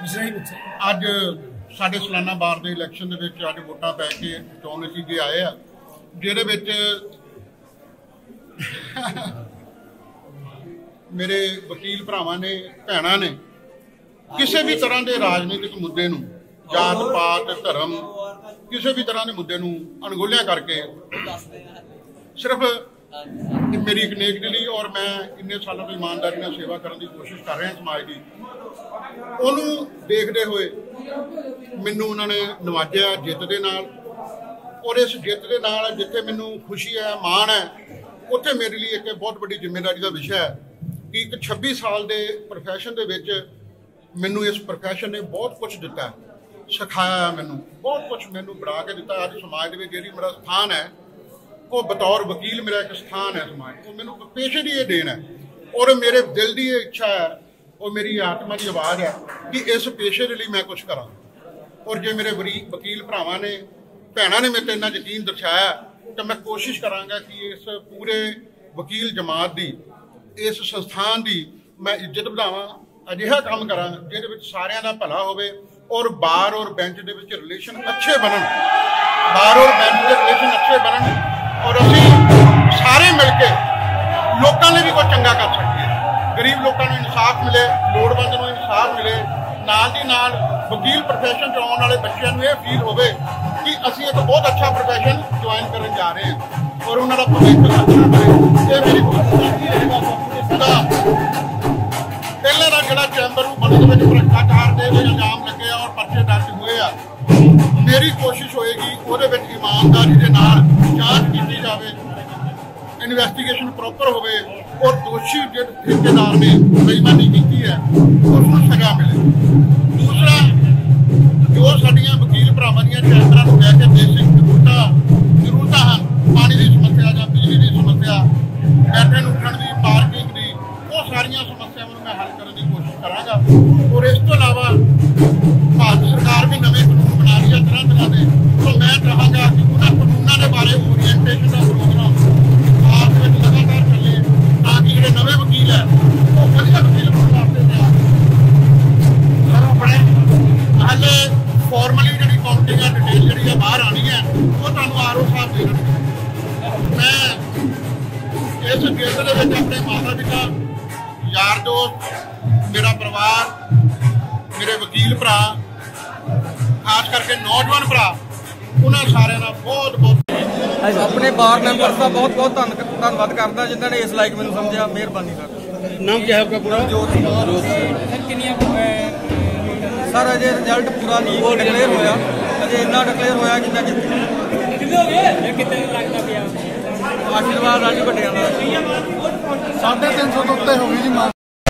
ਮਿਸ਼ਰਾ ਹੀ ਪੁੱਛੇ। ਅੱਜ ਸਾਡੇ ਸਲਾਨਾ ਬਾਰ ਦੇ ਇਲੈਕਸ਼ਨ ਦੇ ਵਿੱਚ ਅੱਜ ਵੋਟਾਂ ਪੈ ਕੇ ਚੋਣ ਨਤੀਜੇ ਆਏ ਆ, ਜਿਹਦੇ ਵਿੱਚ ਮੇਰੇ ਵਕੀਲ ਭਰਾਵਾਂ ਨੇ, ਭੈਣਾਂ ਨੇ ਕਿਸੇ ਵੀ ਤਰ੍ਹਾਂ ਦੇ ਰਾਜਨੀਤਿਕ ਮੁੱਦੇ ਨੂੰ, ਜਾਤ ਪਾਤ, ਧਰਮ, ਕਿਸੇ ਵੀ ਤਰ੍ਹਾਂ ਦੇ ਮੁੱਦੇ ਨੂੰ ਅਣਗੋਲਿਆ ਕਰਕੇ ਸਿਰਫ ਮੇਰੀ ਇੱਕ ਨੇਕ ਦਿਲੀ ਔਰ ਮੈਂ ਇੰਨੇ ਸਾਲਾਂ ਤੋਂ ਇਮਾਨਦਾਰੀ ਨਾਲ ਸੇਵਾ ਕਰਨ ਦੀ ਕੋਸ਼ਿਸ਼ ਕਰ ਰਿਹਾ ਸਮਾਜ ਦੀ ਉਹਨੂੰ ਦੇਖਦੇ ਹੋਏ ਮੈਨੂੰ ਉਹਨਾਂ ਨੇ ਨਵਾਜਿਆ ਜਿੱਤ ਦੇ ਨਾਲ। ਔਰ ਇਸ ਜਿੱਤ ਦੇ ਨਾਲ ਜਿੱਥੇ ਮੈਨੂੰ ਖੁਸ਼ੀ ਹੈ, ਮਾਣ ਹੈ, ਉੱਥੇ ਮੇਰੇ ਲਈ ਇੱਕ ਬਹੁਤ ਵੱਡੀ ਜ਼ਿੰਮੇਵਾਰੀ ਦਾ ਵਿਸ਼ਾ ਹੈ ਕਿ ਇੱਕ 26 ਸਾਲ ਦੇ ਪ੍ਰੋਫੈਸ਼ਨ ਦੇ ਵਿੱਚ ਮੈਨੂੰ ਇਸ ਪ੍ਰੋਫੈਸ਼ਨ ਨੇ ਬਹੁਤ ਕੁਝ ਦਿੱਤਾ, ਸਿਖਾਇਆ ਮੈਨੂੰ, ਬਹੁਤ ਕੁਝ ਮੈਨੂੰ ਬਣਾ ਕੇ ਦਿੱਤਾ। ਅੱਜ ਸਮਾਜ ਦੇ ਵਿੱਚ ਜਿਹੜੀ ਮੇਰਾ ਸਥਾਨ ਹੈ, ਉਹ ਬਤੌਰ ਵਕੀਲ ਮੇਰਾ ਇੱਕ ਸਥਾਨ ਹੈ ਸਮਾਜ, ਉਹ ਮੈਨੂੰ ਪੇਸ਼ੇ ਦੀ ਇਹ ਦੇਣ ਹੈ। ਔਰ ਮੇਰੇ ਦਿਲ ਦੀ ਇਹ ਇੱਛਾ ਹੈ ਉਹ ਮੇਰੀ ਆਤਮਾ ਦੀ ਆਵਾਜ਼ ਹੈ ਕਿ ਇਸ ਪੇਸ਼ੇ ਦੇ ਲਈ ਮੈਂ ਕੁਝ ਕਰਾਂ। ਔਰ ਜੇ ਮੇਰੇ ਵਰੀ- ਵਕੀਲ ਭਰਾਵਾਂ ਨੇ, ਭੈਣਾਂ ਨੇ ਮੇਰੇ ਤੇ ਇੰਨਾ ਯਕੀਨ ਦਰਸਾਇਆ, ਤਾਂ ਮੈਂ ਕੋਸ਼ਿਸ਼ ਕਰਾਂਗਾ ਕਿ ਇਸ ਪੂਰੇ ਵਕੀਲ ਜਮਾਤ ਦੀ, ਇਸ ਸੰਸਥਾਨ ਦੀ ਮੈਂ ਇੱਜ਼ਤ ਵਧਾਵਾਂ, ਅਜਿਹਾ ਕੰਮ ਕਰਾਂ ਜਿਹਦੇ ਵਿੱਚ ਸਾਰਿਆਂ ਦਾ ਭਲਾ ਹੋਵੇ ਔਰ ਬਾਰ ਔਰ ਬੈਂਚ ਦੇ ਵਿੱਚ ਰਿਲੇਸ਼ਨ ਅੱਛੇ ਬਣਨ। ਬਾਰ ਔਰ ਬੈਂਚ ਦੇ ਰਿਲੇਸ਼ਨ ਅੱਛੇ ਬਣਨ ਔਰ ਅਸੀਂ ਸਾਰੇ ਮਿਲ ਕੇ ਲੋਕਾਂ ਲਈ ਵੀ ਕੁਝ ਚੰਗਾ ਕਰ ਸਕੀਏ। ਲੋਕਾਂ ਨੂੰ ਇਨਸਾਫ ਮਿਲੇ, ਲੋੜਵੰਦ ਨੂੰ ਇਨਸਾਫ ਮਿਲੇ, ਨਾਲ ਦੀ ਨਾਲ ਵਕੀਲ ਪ੍ਰੋਫੈਸ਼ਨ ਚ ਆਉਣ ਵਾਲੇ ਬੱਚਿਆਂ ਨੂੰ ਇਹ ਫੀਲ ਹੋਵੇ ਕਿ ਅਸੀਂ ਇੱਕ ਬਹੁਤ ਅੱਛਾ ਪ੍ਰੋਫੈਸ਼ਨ ਜੁਆਇਨ ਕਰਨ ਜਾ ਰਹੇ ਹਾਂ ਔਰ ਉਹਨਾਂ ਦਾ ਭਵਿੱਖ ਅੱਛਾ ਬਣੇ ਇਹ ਮੇਰੀ ਕੋਸ਼ਿਸ਼ ਰਹੇਗਾ ਪਹਿਲੇ ਦਾ ਜਿਹੜਾ ਚੈਂਬਰ ਨੂੰ ਬਣਨ ਦੇ ਵਿੱਚ ਭ੍ਰਿਸ਼ਟਾਚਾਰ ਦੇ ਵੀ ਇਲਜ਼ਾਮ ਲੱਗੇ ਆ ਔਰ ਪਰਚੇ ਦਰਜ ਹੋਏ ਆ, ਮੇਰੀ ਕੋਸ਼ਿਸ਼ ਹੋਏਗੀ ਉਹਦੇ ਵਿੱਚ ਇਮਾਨਦਾਰੀ ਦੇ ਨਾਲ ਜਾਂਚ ਕੀਤੀ ਜਾਵੇ। ਇਨਵੈਸਟੀਗੇਸ਼ਨ ਪ੍ਰੋਪਰ ਹੋਵੇ ਔਰ ਦੋਸ਼ੀ ਜਿਹੜੇ ਠੇਕੇਦਾਰ ਨੇ ਬੇਈਮਾਨੀ ਕੀਤੀ ਹੈ, ਉਸ ਨੂੰ ਸਜ਼ਾ ਮਿਲੇ। ਦੂਸਰਾ, ਜੋ ਸਾਡੀਆਂ ਵਕੀਲ ਭਰਾਵਾਂ ਦੀਆਂ ਚੈਂਬਰਾਂ ਨੂੰ ਲੈ ਕੇ ਬੇਸਿਕ ਜ਼ਰੂਰਤਾਂ ਜ਼ਰੂਰਤਾਂ ਹਨ, ਪਾਣੀ ਦੀ ਸਮੱਸਿਆ ਜਾਂ ਬਿਜਲੀ ਦੀ ਸਮੱਸਿਆ, ਬੈਠਣ ਉੱਠਣ ਦੀ, ਪਾਰਕਿੰਗ ਦੀ, ਉਹ ਸਾਰੀਆਂ ਸਮੱਸਿਆਵਾਂ ਨੂੰ ਮੈਂ ਹੱਲ ਕਰਨ ਦੀ ਕੋਸ਼ਿਸ਼ ਕਰਾਂਗਾ। ਔਰ ਇਸ ਤੋਂ ਇਲਾਵਾ ਭਾਰਤ ਸਰਕਾਰ ਕੇਸ ਦੇ ਵਿੱਚ ਆਪਣੇ ਮਾਤਾ ਪਿਤਾ ਯਾਰ ਦੋਸਤ ਮੇਰਾ ਪਰਿਵਾਰ ਮੇਰੇ ਵਕੀਲ ਭਰਾ ਖਾਸ ਕਰਕੇ ਨੌਜਵਾਨ ਭਰਾ ਉਹਨਾਂ ਸਾਰਿਆਂ ਦਾ ਬਹੁਤ ਬਹੁਤ ਆਪਣੇ ਬਾਰ ਮੈਂਬਰਸ ਦਾ ਬਹੁਤ ਬਹੁਤ ਧੰਨ ਧੰਨਵਾਦ ਕਰਦਾ ਜਿਨ੍ਹਾਂ ਨੇ ਇਸ ਲਾਇਕ ਮੈਨੂੰ ਸਮਝਿਆ ਮਿਹਰਬਾਨੀ ਸਰ ਨਾਮ ਕੀ ਹੈ ਆਪਕਾ ਪੂਰਾ? ਜੋਤ ਸਰ ਅਜੇ ਰਿਜ਼ਲਟ ਪੂਰਾ ਨਹੀਂ ਡਿਕਲੇਅਰ ਹੋਇਆ। ਅਜੇ ਇੰਨਾ ਡਿਕਲੇਅਰ ਹੋਇਆ ਕਿ ਮੈਂ ਜਿੱਤ ਕਿੰਨੇ ਹੋ ਗਏ? ਕਿੰਨੇ ਲੱਗਦਾ ਪਿਆ ਆਸ਼ੀਰਵਾਦ ਰਾਜੀ ਵੱਡਿਆਂ ਦਾ 350 ਤੋਂ ਉੱਤੇ ਹੋ ਗਈ ਜੀ ਮਾਂ